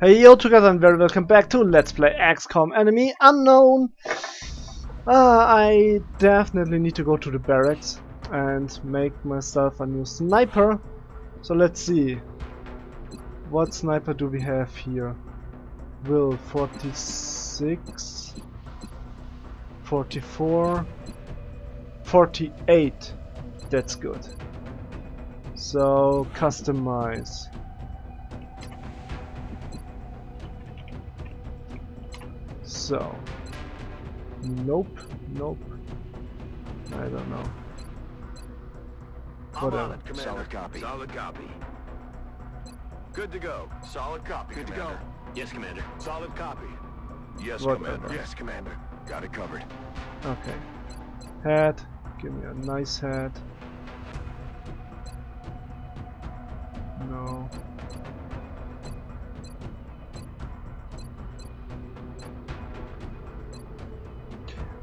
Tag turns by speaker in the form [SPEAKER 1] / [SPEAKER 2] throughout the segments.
[SPEAKER 1] Hey yo together and very welcome back to Let's Play XCOM Enemy Unknown! Uh, I definitely need to go to the barracks and make myself a new sniper. So let's see. What sniper do we have here? Will 46 44 48 That's good. So customize. So, nope, nope. I don't know.
[SPEAKER 2] I'm on
[SPEAKER 1] Whatever.
[SPEAKER 2] it, Commander.
[SPEAKER 3] Solid copy.
[SPEAKER 2] Solid copy. Good to go. Solid copy,
[SPEAKER 3] Good to go.
[SPEAKER 2] Yes, Commander. Solid copy. Yes,
[SPEAKER 1] Whatever.
[SPEAKER 2] Commander. Yes, Commander. Got it covered.
[SPEAKER 1] Okay. Head. Give me a nice head. No.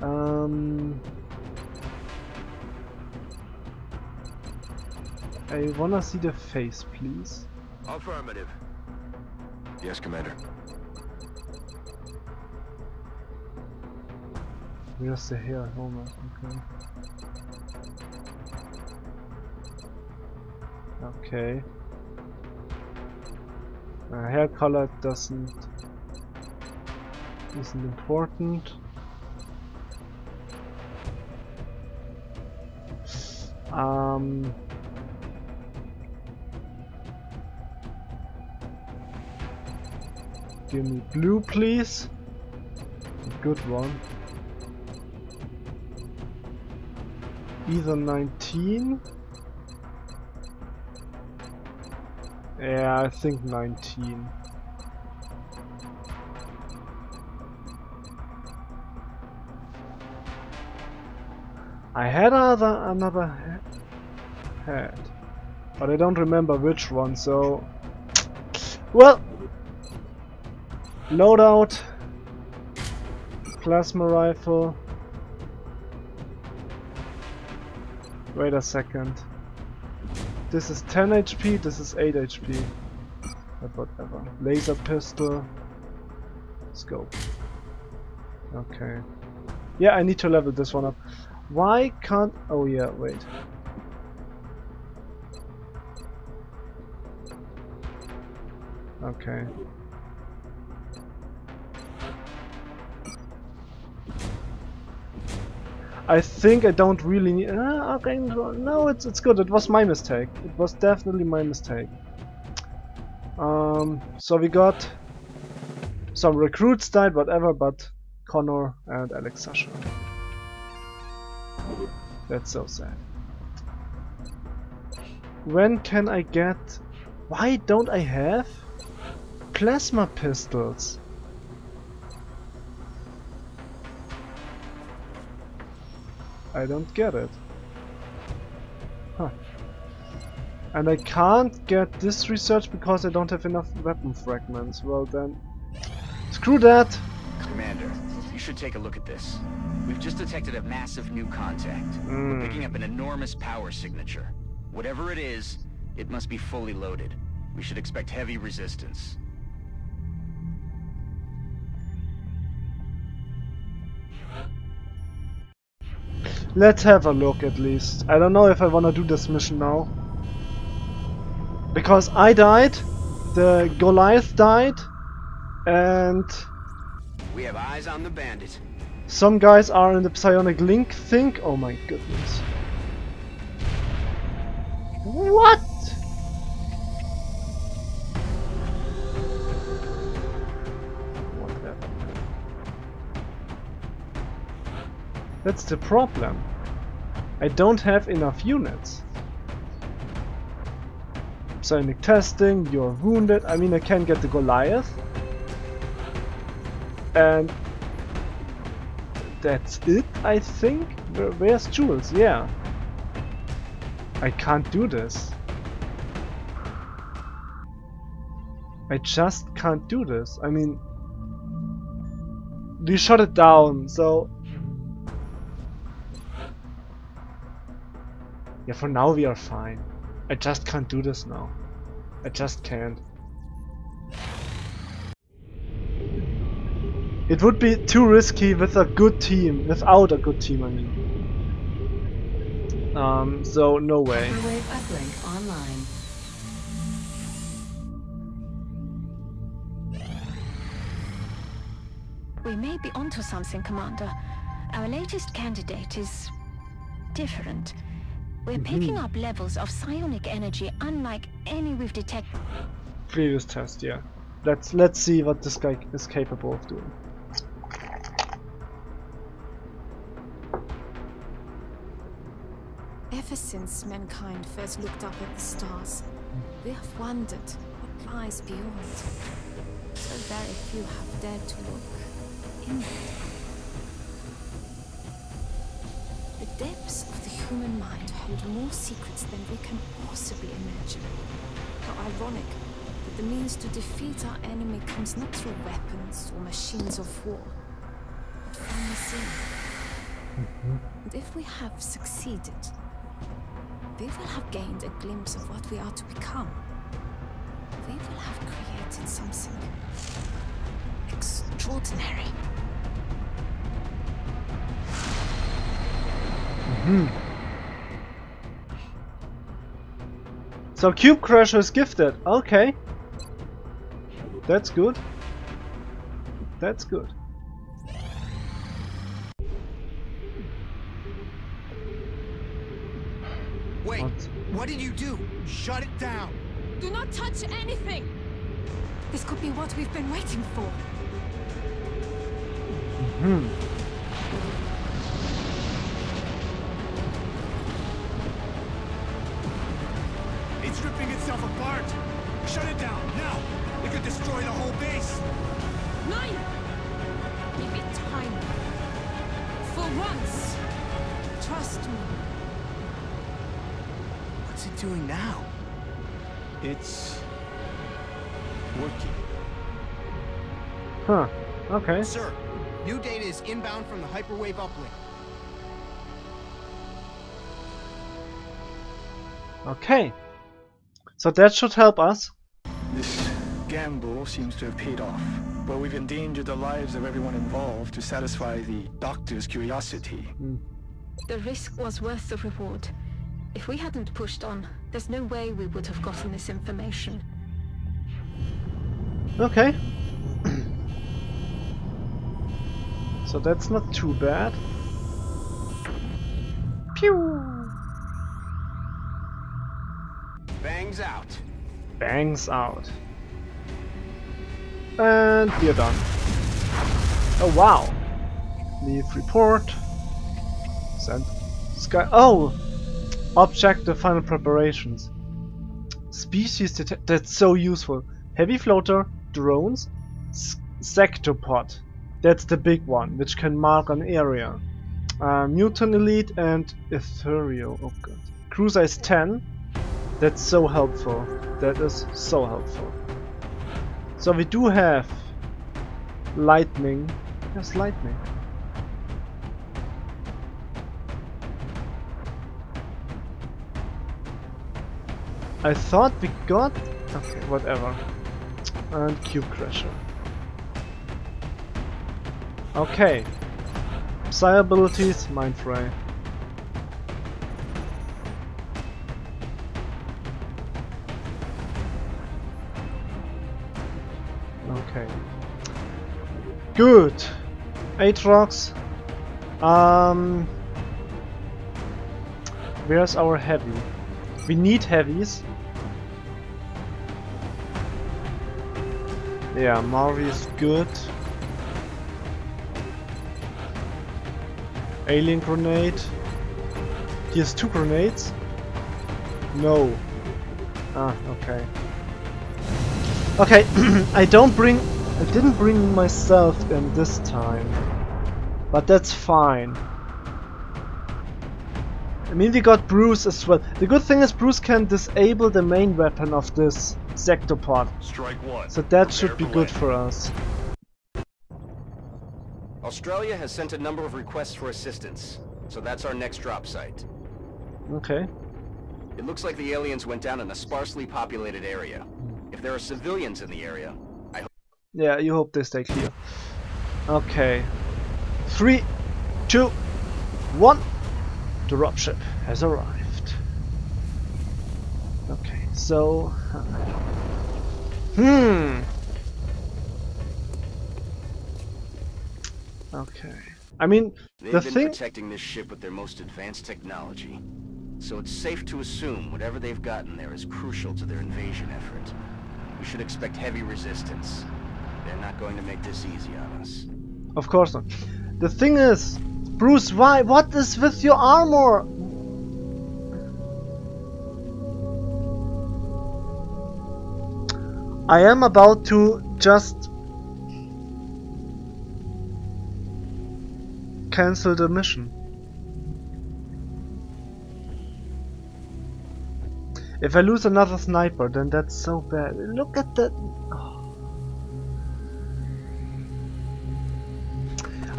[SPEAKER 1] Um. I wanna see the face, please.
[SPEAKER 2] Affirmative. Yes, Commander.
[SPEAKER 1] Where's the hair? Homer. Okay. Okay. Uh, hair color doesn't isn't important. Um. Give me blue, please. Good one. Either 19. Yeah, I think 19. I had other, another but I don't remember which one, so... Well! Loadout, plasma rifle, Wait a second. This is 10 HP, this is 8 HP. But whatever. Laser pistol. Scope. Okay. Yeah, I need to level this one up. Why can't... Oh yeah, wait. Okay. I think I don't really need. Uh, no, it's it's good. It was my mistake. It was definitely my mistake. Um, so we got some recruits died, whatever, but Connor and Alex Sasha. That's so sad. When can I get? Why don't I have plasma pistols? I don't get it. Huh. And I can't get this research because I don't have enough weapon fragments. Well then, screw that.
[SPEAKER 3] Commander, you should take a look at this. We've just detected a massive new contact.
[SPEAKER 1] Mm.
[SPEAKER 3] We're picking up an enormous power signature. Whatever it is, it must be fully loaded. We should expect heavy resistance.
[SPEAKER 1] Let's have a look at least. I don't know if I wanna do this mission now. Because I died, the Goliath died, and
[SPEAKER 2] We have eyes on the bandit.
[SPEAKER 1] some guys are in the psionic link thing. Oh my goodness. What? That's the problem. I don't have enough units. Psionic testing, you're wounded. I mean, I can get the Goliath. And that's it, I think? Where, where's Jules? Yeah. I can't do this. I just can't do this. I mean, we shut it down, so... Yeah, for now we are fine. I just can't do this now. I just can't. It would be too risky with a good team, without a good team, I mean. Um, so no way.
[SPEAKER 4] Microwave uplink online.
[SPEAKER 5] We may be onto something, Commander. Our latest candidate is... different. We're mm-hmm. picking up levels of psionic energy unlike any we've detected.
[SPEAKER 1] Previous test, yeah. Let's let's see what this guy is capable of doing.
[SPEAKER 6] Ever since mankind first looked up at the stars, we have wondered what lies beyond. So very few have dared to look inward. Depths of the human mind hold more secrets than we can possibly imagine. How ironic that the means to defeat our enemy comes not through weapons or machines of war, but from within. And if we have succeeded, we will have gained a glimpse of what we are to become. We will have created something extraordinary.
[SPEAKER 1] So Cube Crusher is gifted. Okay. That's good. That's good.
[SPEAKER 7] Wait,
[SPEAKER 1] What?
[SPEAKER 7] what did you do? Shut it down.
[SPEAKER 6] Do not touch anything! This could be what we've been waiting for.
[SPEAKER 1] Hmm.
[SPEAKER 7] It could destroy the whole base.
[SPEAKER 6] Nine! Give it time. For once. Trust me.
[SPEAKER 7] What's it doing now? It's... working.
[SPEAKER 1] Huh. Okay.
[SPEAKER 7] Sir, new data is inbound from the hyperwave uplink.
[SPEAKER 1] Okay. So that should help us.
[SPEAKER 8] This gamble seems to have paid off, but we've endangered the lives of everyone involved to satisfy the doctor's curiosity. Hmm.
[SPEAKER 5] The risk was worth the reward. If we hadn't pushed on, there's no way we would have gotten this information.
[SPEAKER 1] Okay. so that's not too bad. Pew!
[SPEAKER 2] Bangs out.
[SPEAKER 1] Bangs out. And we are done. Oh wow. Leave report. Send. Sky. Oh! Objective final preparations. Species detect. That's so useful. Heavy floater, drones, sectopod. That's the big one, which can mark an area. Uh, Mutant Elite and Ethereal. Oh god. Cruiser is 10. That's so helpful. That is so helpful. So we do have lightning. Yes, lightning. I thought we got... Okay, whatever. And Cube Crusher. Okay. Psi abilities, Mind Fray. Good. Eight rocks. Um. Where's our heavy? We need heavies. Yeah, Marvi is good. Alien grenade. He has two grenades. No. Ah, okay. Okay, I don't bring... I didn't bring myself in this time. But that's fine. I mean, we got Bruce as well. The good thing is Bruce can disable the main weapon of this sectopod.
[SPEAKER 2] Strike one.
[SPEAKER 1] So that
[SPEAKER 2] Prepare
[SPEAKER 1] should be
[SPEAKER 2] for
[SPEAKER 1] good
[SPEAKER 2] landing.
[SPEAKER 1] for us.
[SPEAKER 3] Australia has sent a number of requests for assistance, so that's our next drop site.
[SPEAKER 1] Okay.
[SPEAKER 3] It looks like the aliens went down in a sparsely populated area. If there are civilians in the area, I hope
[SPEAKER 1] Yeah, you hope they stay clear. Okay. Three, two, one. The dropship has arrived. Okay, so. Hmm. Okay. I mean,
[SPEAKER 3] They've
[SPEAKER 1] the
[SPEAKER 3] been
[SPEAKER 1] thing.
[SPEAKER 3] protecting this ship with their most advanced technology. So it's safe to assume whatever they've gotten there is crucial to their invasion effort. We should expect heavy resistance. They're not going to make this easy on us.
[SPEAKER 1] Of course not. The thing is, Bruce, why? What is with your armor? I am about to just cancel the mission. If I lose another sniper, then that's so bad. Look at that. Oh.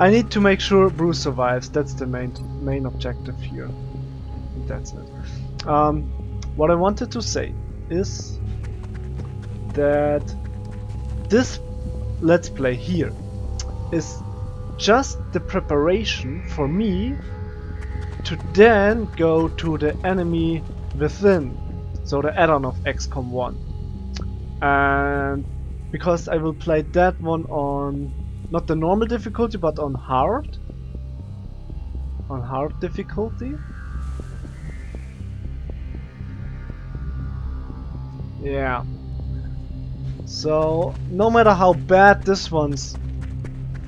[SPEAKER 1] I need to make sure Bruce survives. That's the main main objective here. That's it. Um, what I wanted to say is that this let's play here is just the preparation for me to then go to the enemy within, so the add-on of XCOM 1. And because I will play that one on not the normal difficulty but on hard. On hard difficulty. Yeah. So no matter how bad this one's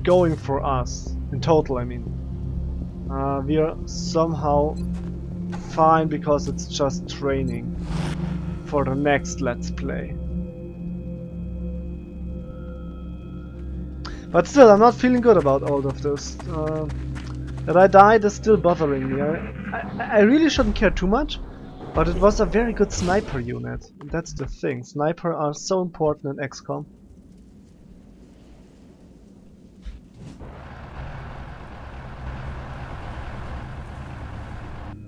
[SPEAKER 1] going for us in total I mean uh, we are somehow fine because it's just training for the next let's play But still, I'm not feeling good about all of this. Uh, that I died is still bothering me. I, I, I, really shouldn't care too much, but it was a very good sniper unit. That's the thing. Sniper are so important in XCOM.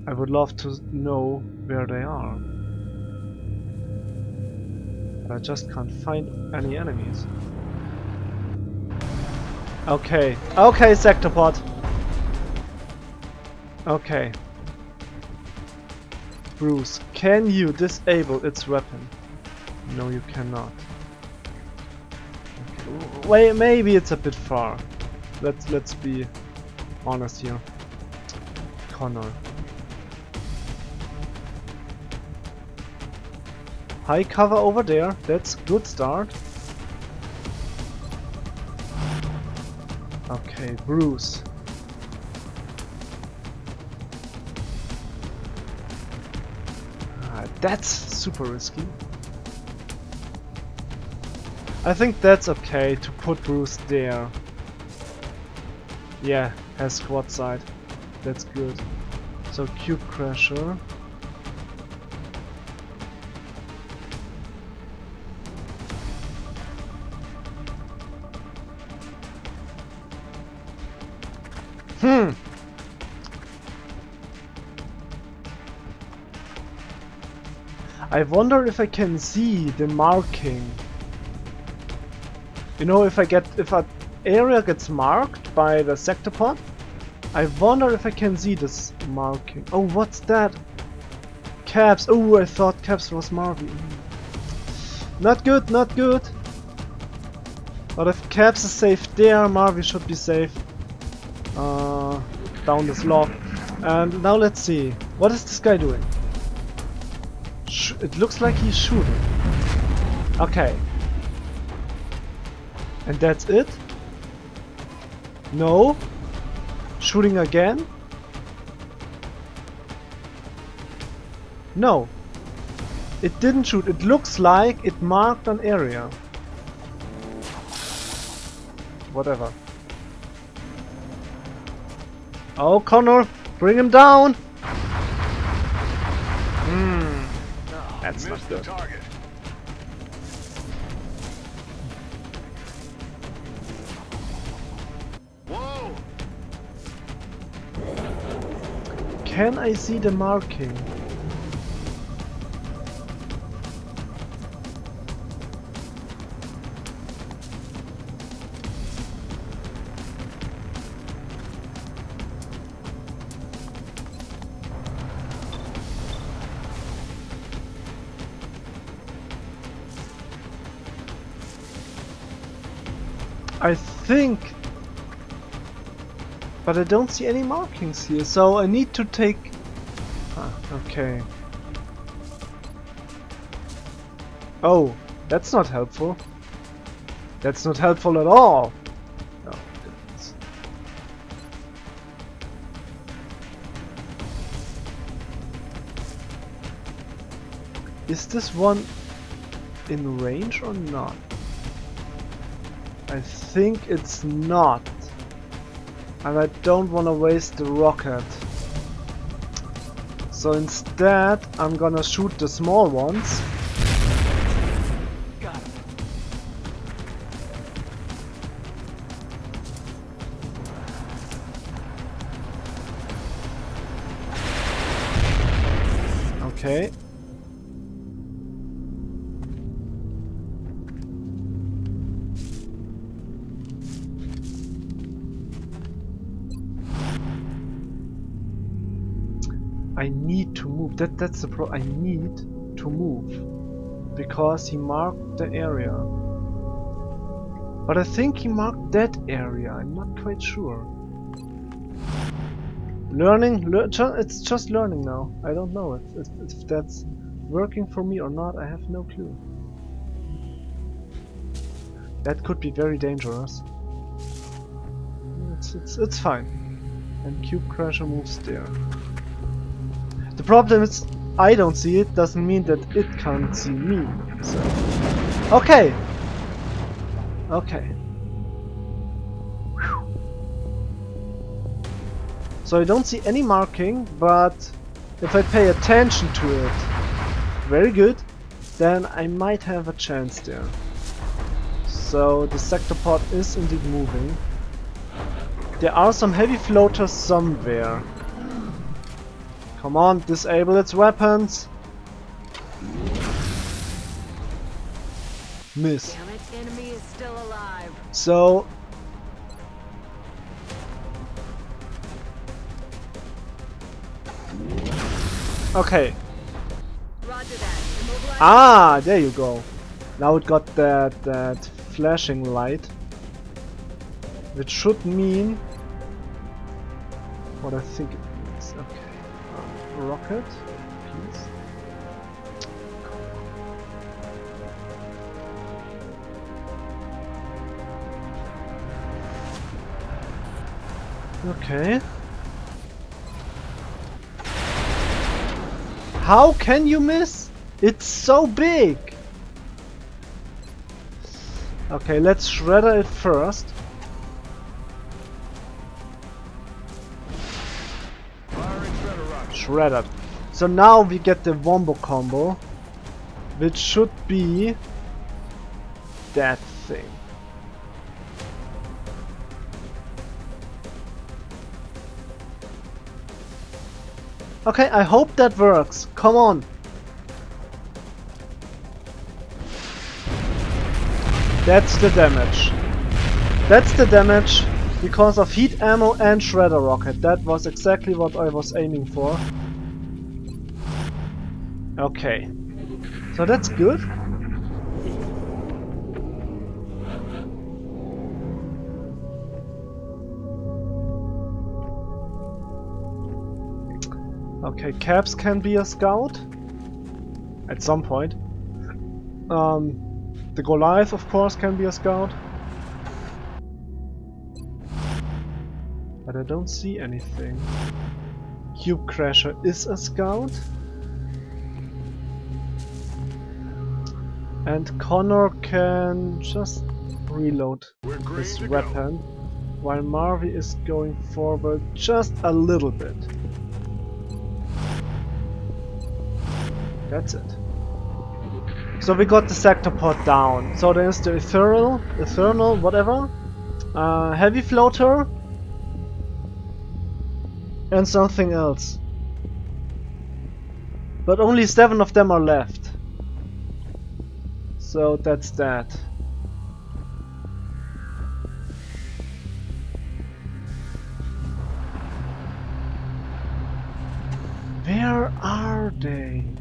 [SPEAKER 1] I would love to know where they are. But I just can't find any enemies. Okay. Okay, Sectopod. Okay. Bruce, can you disable its weapon? No, you cannot. Okay. Wait, maybe it's a bit far. Let's let's be honest here. Connor. High cover over there. That's good start. Okay, Bruce. Uh, that's super risky. I think that's okay to put Bruce there. Yeah, has squad side. That's good. So Cube Crasher. Hmm. I wonder if I can see the marking. You know, if I get if an area gets marked by the sectopod, I wonder if I can see this marking. Oh, what's that? Caps. Oh, I thought Caps was Marvy. Not good, not good. But if Caps is safe there, Marvy should be safe uh, down this log. And now let's see. What is this guy doing? Sh it looks like he's shooting. Okay. And that's it? No? Shooting again? No. It didn't shoot. It looks like it marked an area. Whatever. Oh, Connor, bring him down! Hmm. That's not good.
[SPEAKER 2] target. Whoa!
[SPEAKER 1] Can I see the marking? Think... But I don't see any markings here, so I need to take... Ah, okay. Oh, that's not helpful. That's not helpful at all. Goodness. Is this one in range or not? I think it's not. And I don't want to waste the rocket. So instead, I'm gonna shoot the small ones. I need to move. That that's the pro. I need to move because he marked the area. But I think he marked that area. I'm not quite sure. Learning, lear it's just learning now. I don't know if, if, if that's working for me or not. I have no clue. That could be very dangerous. It's it's it's fine. And Cube Crusher moves there. The problem is I don't see it doesn't mean that it can't see me. So Okay. Okay. So I don't see any marking, but if I pay attention to it very good, then I might have a chance there. So the sectopod is indeed moving. There are some heavy floaters somewhere. Come on, disable its weapons. Miss.
[SPEAKER 9] It, enemy is still alive.
[SPEAKER 1] So Okay. Ah, there you go. Now it got that that flashing light. Which should mean what I think rocket, please. Okay. How can you miss? It's so big! Okay, let's shredder it first. Shredded. So now we get the wombo combo, which should be that thing. Okay, I hope that works. Come on. That's the damage. That's the damage because of heat ammo and shredder rocket. That was exactly what I was aiming for. Okay. So that's good. Okay, Caps can be a scout. At some point. Um, the Goliath, of course, can be a scout. But I don't see anything. Cube Crasher is a scout. And Connor can just reload his weapon while Marvy is going forward just a little bit. That's it. So we got the sectopod down. So there's the ethereal, ethereal, whatever, uh, heavy floater, and something else. But only seven of them are left. So that's that. Where are they?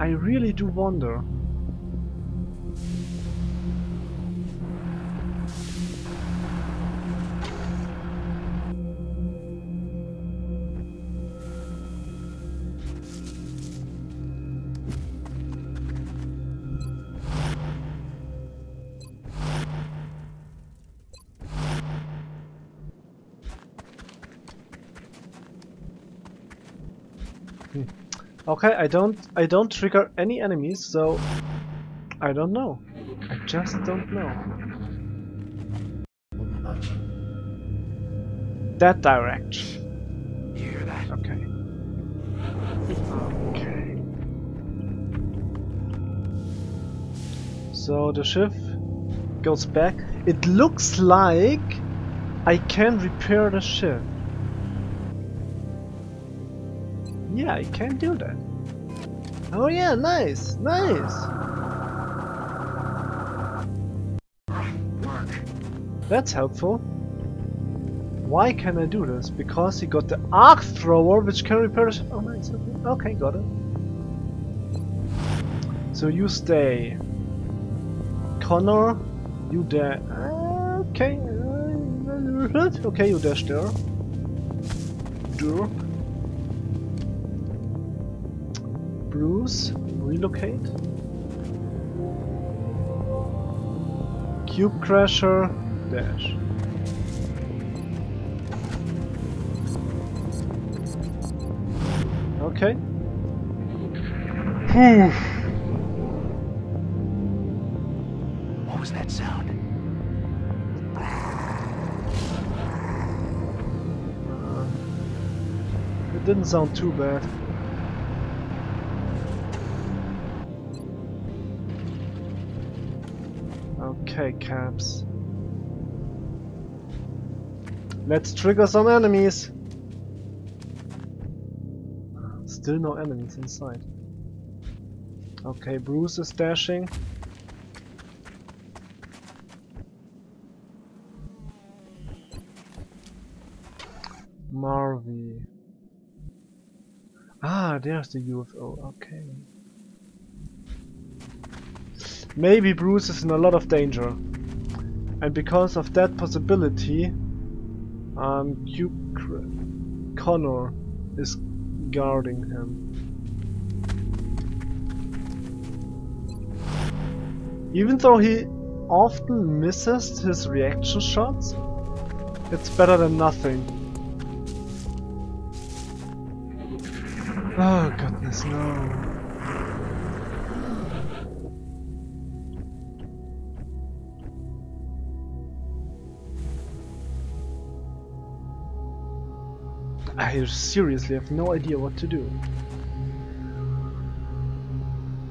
[SPEAKER 1] I really do wonder. Okay, I don't I don't trigger any enemies, so I don't know. I just don't know. That direction.
[SPEAKER 3] You hear that?
[SPEAKER 1] Okay. Okay. So the ship goes back. It looks like I can repair the ship. Yeah, I can do that. Oh yeah, nice, nice. That's helpful. Why can I do this? Because he got the arc thrower which can repair the ship. Oh nice, okay, okay got it. So you stay. Connor, you there. Okay. Uh, okay, you dash there. Dirk. Bruce, relocate. Cube Crasher, dash. Okay. Whew.
[SPEAKER 3] What was that sound?
[SPEAKER 1] It didn't sound too bad. Okay, caps. Let's trigger some enemies. Still no enemies inside. Okay, Bruce is dashing. Marvy. Ah, there's the UFO. Okay. Maybe Bruce is in a lot of danger. And because of that possibility, um, Q Connor is guarding him. Even though he often misses his reaction shots, it's better than nothing. Oh goodness, no. I seriously have no idea what to do.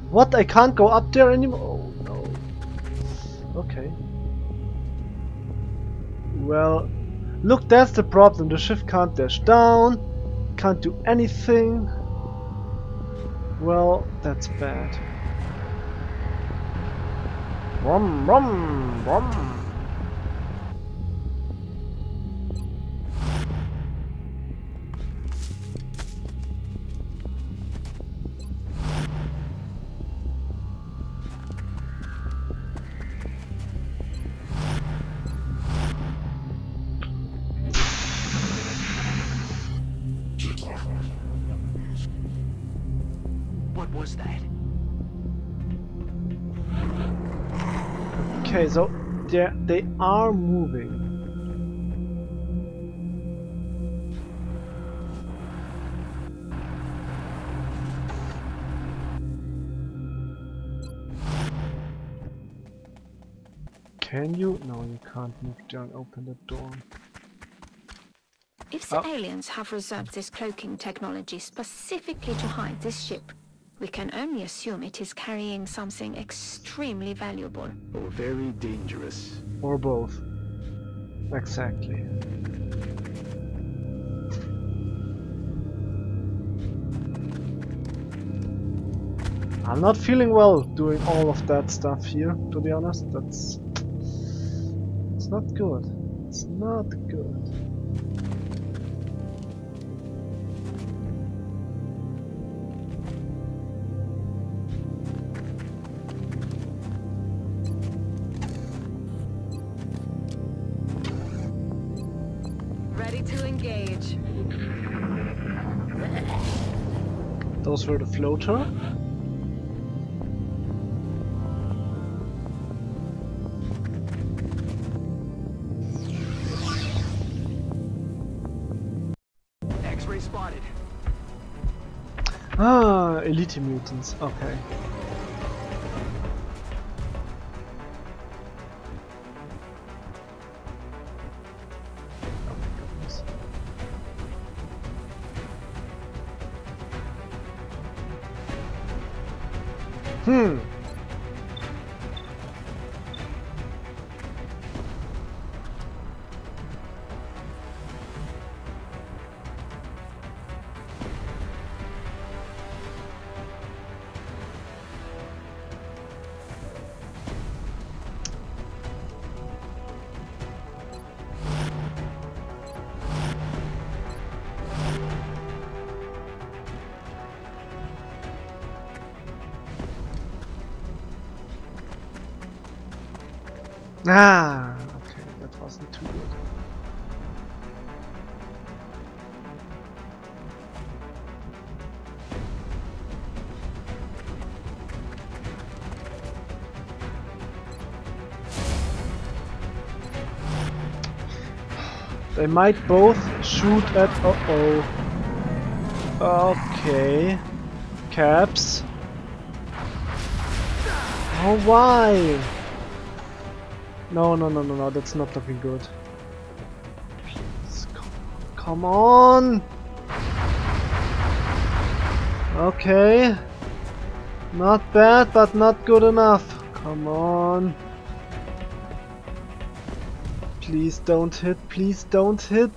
[SPEAKER 1] What? I can't go up there anymore? Oh no. Okay. Well, look, that's the problem. The ship can't dash down, can't do anything. Well, that's bad. Rum, rum, rum. They are moving. Can you? No, you can't move and open the door.
[SPEAKER 6] If the
[SPEAKER 1] Oh.
[SPEAKER 6] aliens have reserved this cloaking technology specifically to hide this ship, we can only assume it is carrying something extremely valuable.
[SPEAKER 8] Or very dangerous.
[SPEAKER 1] Or both. Exactly. I'm not feeling well doing all of that stuff here, to be honest. That's... It's not good. It's not good. Those were the floater.
[SPEAKER 3] X-ray spotted.
[SPEAKER 1] Ah, Elite Mutants, okay. Hmm. Might both shoot at. Uh oh. Okay. Caps. Oh, why? No, no, no, no, no, that's not looking good. Please, come, come on! Okay. Not bad, but not good enough. Come on. Please don't hit, please don't hit.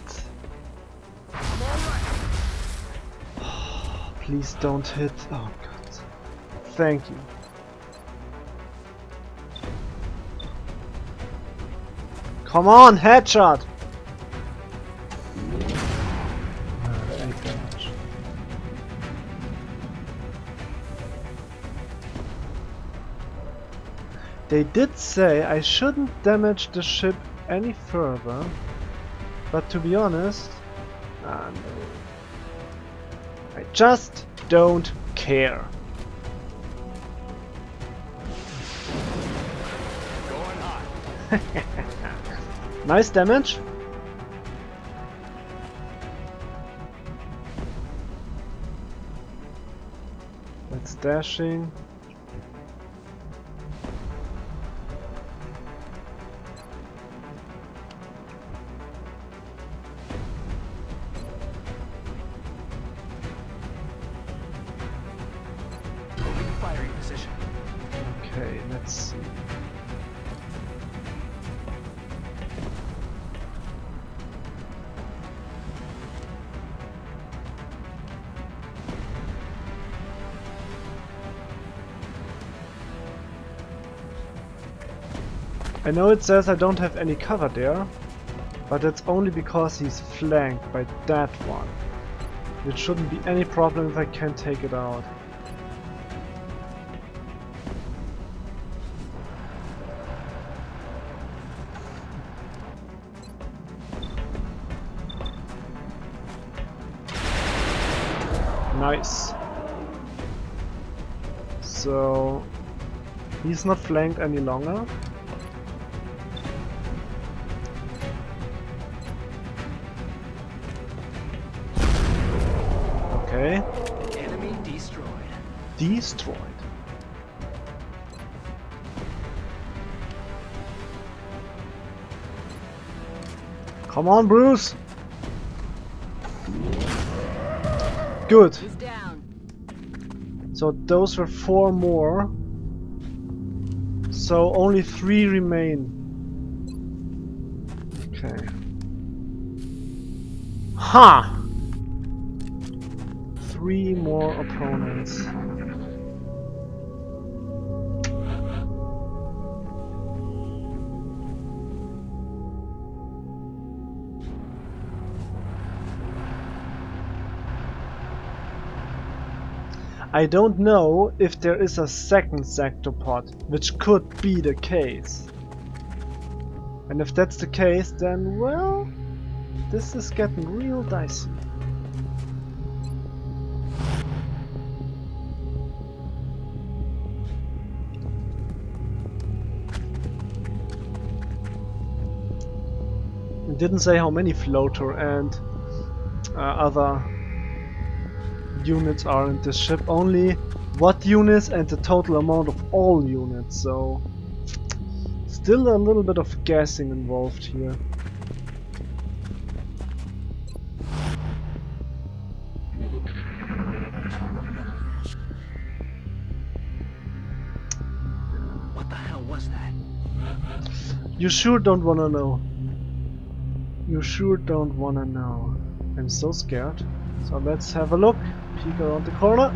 [SPEAKER 1] Please don't hit. Oh god. Thank you. Come on, headshot! They did say I shouldn't damage the ship any further, but to be honest, ah, no. I just don't care. Nice damage. That's dashing. I know it says I don't have any cover there, but that's only because he's flanked by that one. It shouldn't be any problem if I can take it out. He's not flanked any longer. Okay,
[SPEAKER 8] Enemy destroyed.
[SPEAKER 1] destroyed. Come on, Bruce. Good. So those were four more. So only three remain. Okay. Ha! Three more opponents. I don't know if there is a second sectopod, which could be the case. And if that's the case, then well, this is getting real dicey. Didn't say how many floater and uh, other units are in this ship, only what units and the total amount of all units, so still a little bit of guessing involved here.
[SPEAKER 3] What the hell was that?
[SPEAKER 1] You sure don't wanna know. You sure don't wanna know. I'm so scared. So let's have a look. Peek around the corner.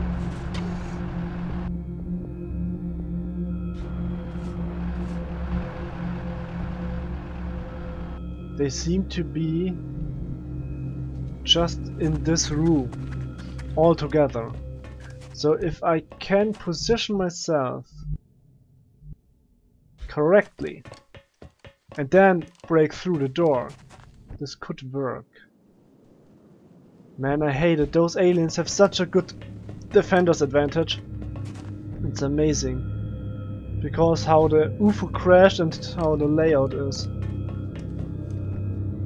[SPEAKER 1] They seem to be just in this room all together. So if I can position myself correctly and then break through the door, this could work. Man, I hate it. Those aliens have such a good defender's advantage. It's amazing. Because how the UFO crashed and how the layout is.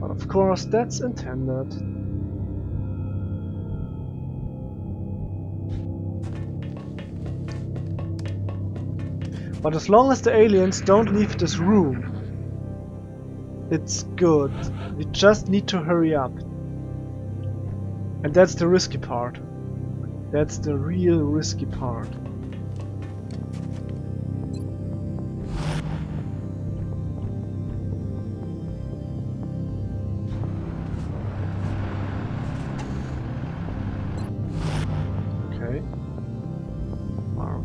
[SPEAKER 1] But of course, that's intended. But as long as the aliens don't leave this room, it's good. We just need to hurry up. And that's the risky part. That's the real risky part. Okay. Mark.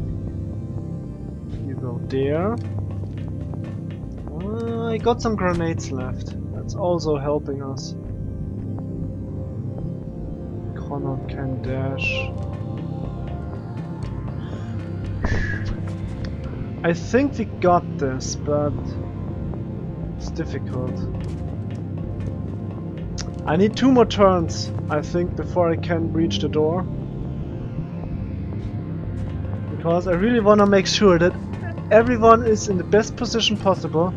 [SPEAKER 1] You go there. Uh, I got some grenades left. That's also helping us. Can dash. I think we got this, but it's difficult. I need two more turns, I think, before I can reach the door. Because I really want to make sure that everyone is in the best position possible.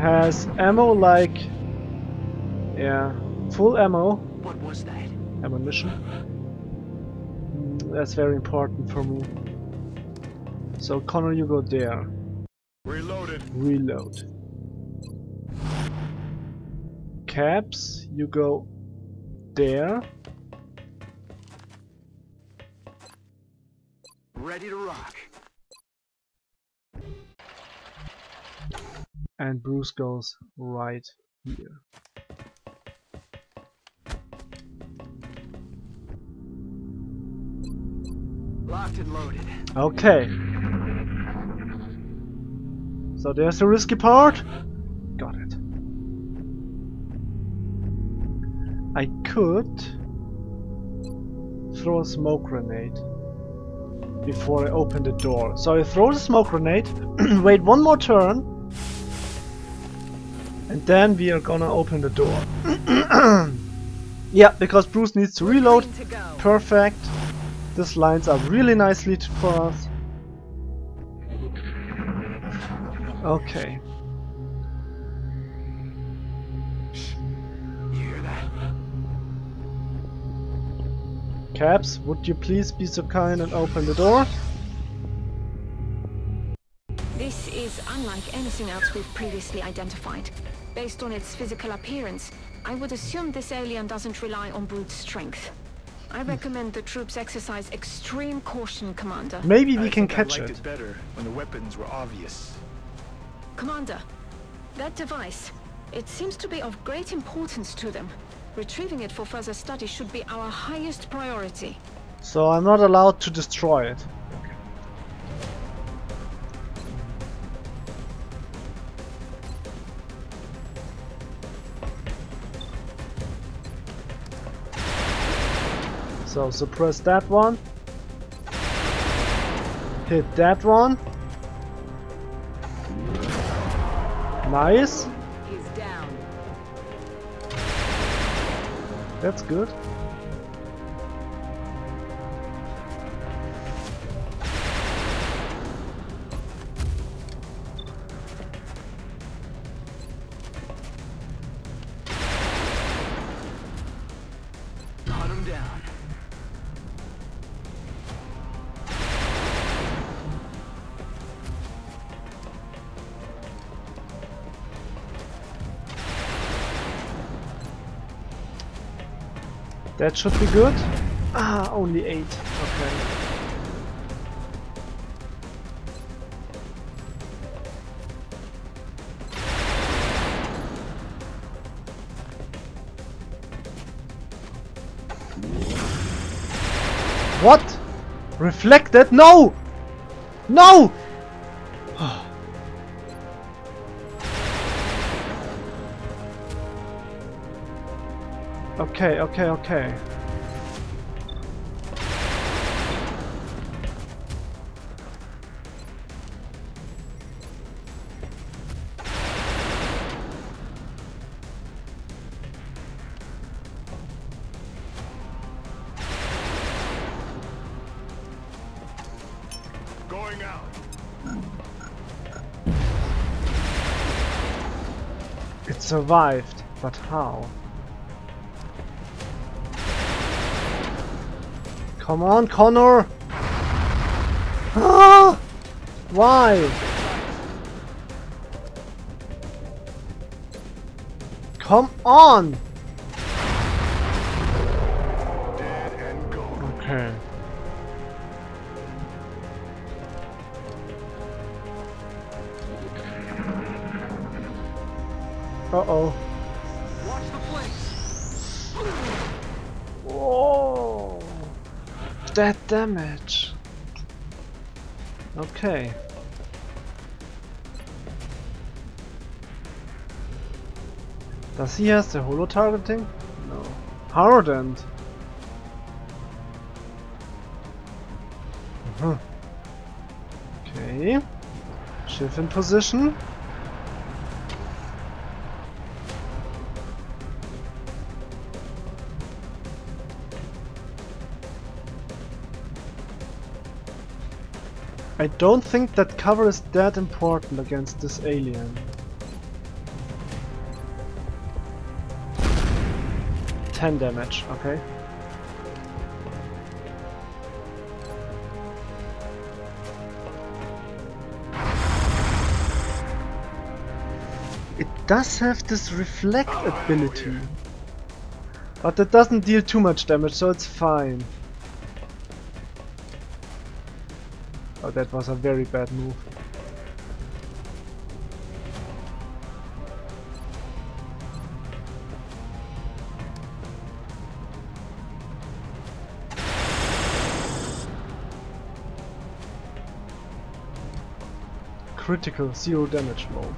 [SPEAKER 1] Has ammo like... Yeah, full ammo.
[SPEAKER 3] What was that?
[SPEAKER 1] ammunition. Mm, That's very important for me. So Connor, you go there.
[SPEAKER 10] Reloaded.
[SPEAKER 1] Reload. Caps, you go there.
[SPEAKER 3] Ready to rock.
[SPEAKER 1] And Bruce goes right here.
[SPEAKER 3] Locked and loaded.
[SPEAKER 1] Okay. So there's the risky part. Got it. I could throw a smoke grenade before I open the door. So I throw the smoke grenade, wait one more turn, and then we are gonna open the door. yeah, because Bruce needs to reload.
[SPEAKER 9] To.
[SPEAKER 1] Perfect. This lines up really nicely t- for us. Okay.
[SPEAKER 3] You?
[SPEAKER 1] Caps, would you please be so kind and open the door?
[SPEAKER 6] This is unlike anything else we've previously identified. Based on its physical appearance, I would assume this alien doesn't rely on brute strength. I recommend the troops exercise extreme caution, Commander.
[SPEAKER 1] Maybe we
[SPEAKER 8] I
[SPEAKER 1] can
[SPEAKER 8] think
[SPEAKER 1] catch
[SPEAKER 8] I liked
[SPEAKER 1] it.
[SPEAKER 8] it better when the weapons were obvious.
[SPEAKER 6] Commander, that device, it seems to be of great importance to them. Retrieving it for further study should be our highest priority.
[SPEAKER 1] So I'm not allowed to destroy it. So suppress that one. Hit that one. Nice. That's good. That should be good. Ah, only 8. Okay. What? Reflected? No! No! Okay, okay, okay.
[SPEAKER 10] Going out.
[SPEAKER 1] It survived, but how? Come on, Connor! Ah! Why? Come on! Damage. Okay. Das hier ist der Holo-Targeting? No. Hardened. Mhm. Okay. Schiff in Position. I don't think that cover is that important against this alien. Ten damage, okay. It does have this reflect ability. But it doesn't deal too much damage, so it's fine. Oh, that was a very bad move. Critical, zero damage roll.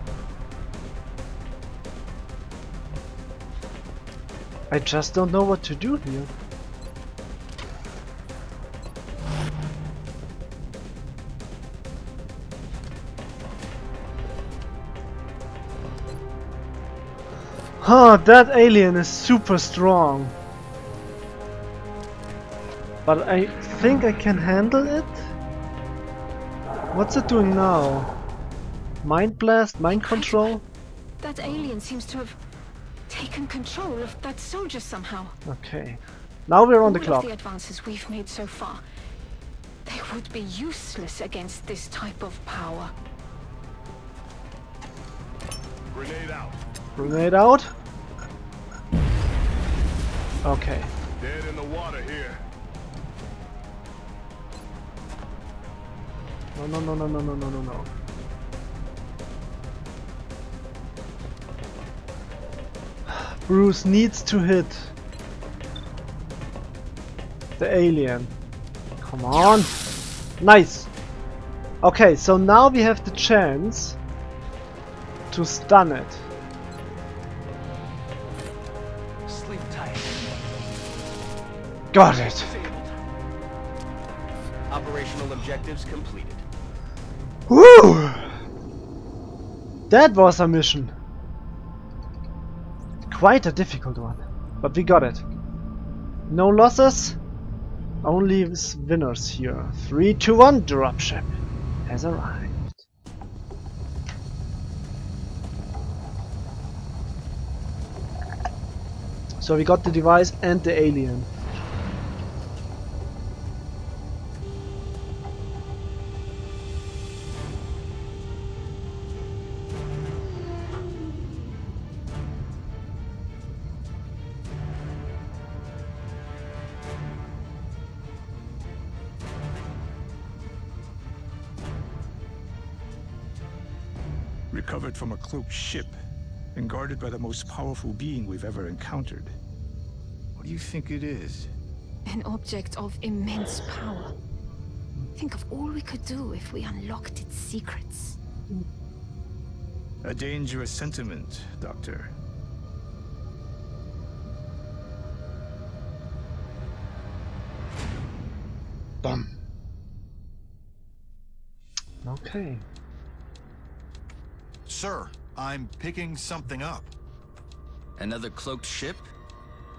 [SPEAKER 1] I just don't know what to do here. Huh, that alien is super strong. But I think I can handle it? What's it doing now? Mind blast? Mind control?
[SPEAKER 6] That alien seems to have taken control of that soldier somehow.
[SPEAKER 1] Okay. Now we're on the
[SPEAKER 6] All
[SPEAKER 1] clock.
[SPEAKER 6] of the advances we've made so far, they would be useless against this type of power.
[SPEAKER 10] Grenade out.
[SPEAKER 1] Grenade out. Okay.
[SPEAKER 10] Dead in the water here.
[SPEAKER 1] No, no, no, no, no, no, no, no, no. Bruce needs to hit the alien. Come on. Nice. Okay, so now we have the chance to stun it. Got it.
[SPEAKER 3] Operational objectives completed.
[SPEAKER 1] Woo! That was a mission. Quite a difficult one, but we got it. No losses, only winners here. 3 to 1 dropship has arrived. So we got the device and the alien.
[SPEAKER 8] Recovered from a cloaked ship and guarded by the most powerful being we've ever encountered. What do you think it is?
[SPEAKER 11] An object of immense power. Think of all we could do if we unlocked its secrets.
[SPEAKER 8] A dangerous sentiment, Doctor.
[SPEAKER 1] Bum. Okay.
[SPEAKER 10] Sir, I'm picking something up.
[SPEAKER 3] Another cloaked ship?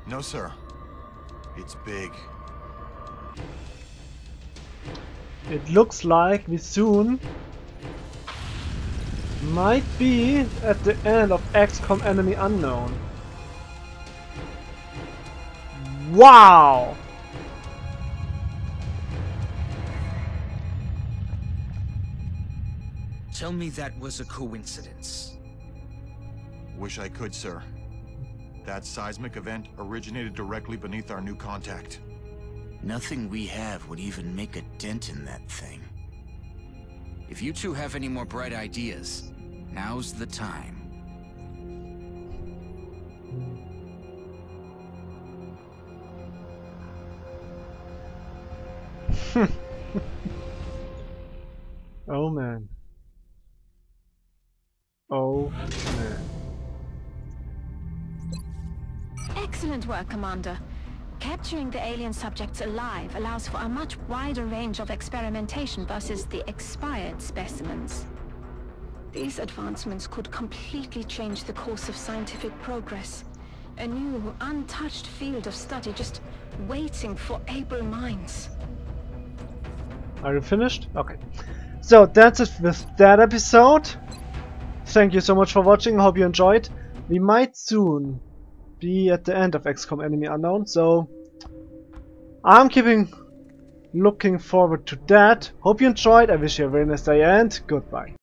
[SPEAKER 10] No, sir. It's big.
[SPEAKER 1] It looks like we soon might be at the end of XCOM Enemy Unknown. Wow!
[SPEAKER 12] Tell me that was a coincidence.
[SPEAKER 10] Wish I could, sir. That seismic event originated directly beneath our new contact.
[SPEAKER 12] Nothing we have would even make a dent in that thing. If you two have any more bright ideas, now's the time.
[SPEAKER 1] oh man.
[SPEAKER 6] Excellent work, Commander. Capturing the alien subjects alive allows for a much wider range of experimentation versus the expired specimens. These advancements could completely change the course of scientific progress. A new, untouched field of study just waiting for able minds.
[SPEAKER 1] Are you finished? Okay. So that's it with that episode. Thank you so much for watching. Hope you enjoyed. We might soon be at the end of XCOM Enemy Unknown, so I'm keeping looking forward to that. Hope you enjoyed. I wish you a very nice day and goodbye.